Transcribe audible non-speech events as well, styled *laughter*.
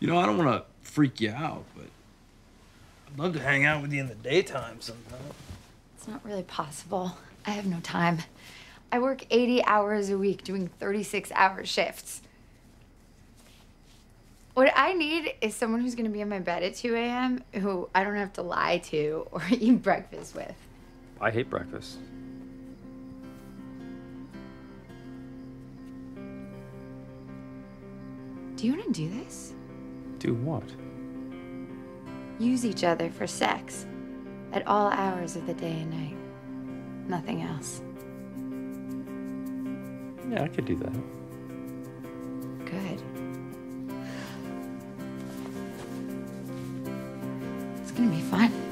You know, I don't want to freak you out, but I'd love to hang out with you in the daytime sometime. It's not really possible. I have no time. I work 80 hours a week doing 36 hour shifts. What I need is someone who's gonna be in my bed at 2 a.m. who I don't have to lie to or *laughs* eat breakfast with. I hate breakfast. Do you wanna do this? Do what? Use each other for sex at all hours of the day and night. Nothing else. Yeah, I could do that. Good. It's gonna be fun.